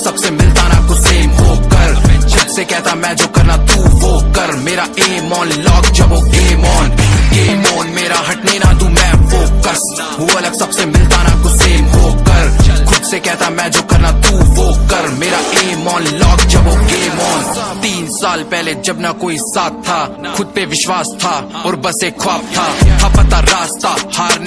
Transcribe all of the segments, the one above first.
सबसे मिलता ना कुछ सेम होकर। खुद से कहता मैं जो करना तू वो कर। मेरा एम ऑन लॉक जब वो गेम ऑन गेम ऑन मेरा हटने ना तू मैं फोकस वो अलग सबसे मिलता ना कुछ सेम होकर। खुद से कहता मैं जो करना तू वो कर। मेरा एम ऑन लॉक जब वो गेम ऑन तीन साल पहले जब ना कोई साथ था। खुद पे विश्वास था और बस एक ख्वाब था। था पता रास्ता हार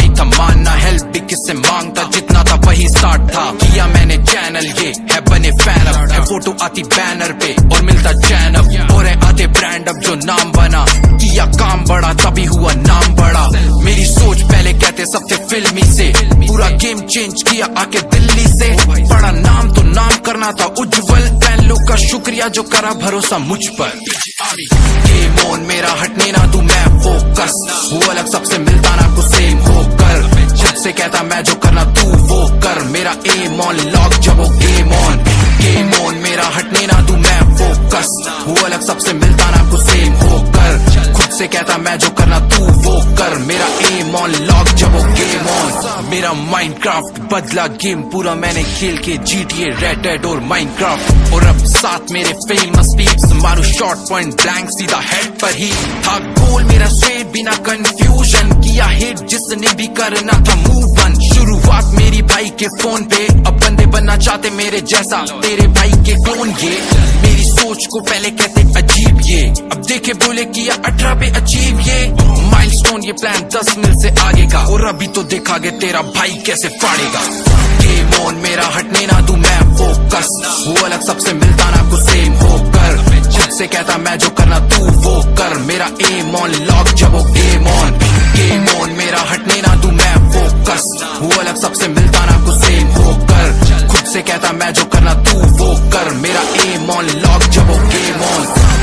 था भी किससे माँगता? जितना था वही स्टार्ट था। किया मैंने चैनल ये है बने फ़ैन अब है फ़ोटो आती बैनर पे और मिलता चैन अब और है आते ब्रांड अब जो नाम बना। किया काम बड़ा, तभी हुआ नाम बड़ा। मेरी सोच पहले कहते सबसे फिल्मी से। पूरा गेम चेंज किया आके दिल्ली से। बड़ा नाम तो नाम करना था उज्जवल। फ़ैन लोग का शुक्रिया जो करा भरोसा मुझ पर। गेम मेरा हटने ना तू मैं फोकस एम ऑन लॉक जब वो गेम ऑन गेम ऑन मेरा हटने ना तू मैं फोकस वो अलग सबसे मिलता ना कुछ सेम होकर खुद से कहता मैं जो करना तू वो कर. मेरा एम ऑन लॉक जब वो गेम ऑन मेरा माइनक्राफ्ट बदला गेम पूरा मैंने खेल के जीटीए रेड डेड और माइनक्राफ्ट और अब साथ मेरे फ़ेमस पीप्स मारू शॉर्ट पॉइंट ब्लैंक सीधा हेड पर ही. था गोल मेरा स्ट्रेट बिना कंफ्यूजन किया हिट जिसने भी करना था मूव के फ़ोन पे अब बंदे बनना चाहते मेरे जैसा। तेरे भाई के क्लोन ये। मेरी सोच को पहले कहते अजीब ये? अब देखे बोले किया अठारह पे अचीव ये। माइलस्टोन ये प्लान दस मिल से आगे का और अभी तो देखा गया तेरा भाई कैसे फाड़ेगा। गेम ऑन मेरा हटने ना तू मैं फोकस वो अलग सबसे मिलता ना कुछ सेम होकर। खुद से कहता मैं जो करना तू वो कर। मेरा एम ऑन लॉक जब वो गेम ऑन से कहता, मैं जो करना तू वो कर। मेरा एम ऑन लॉक जब वो गेम ऑन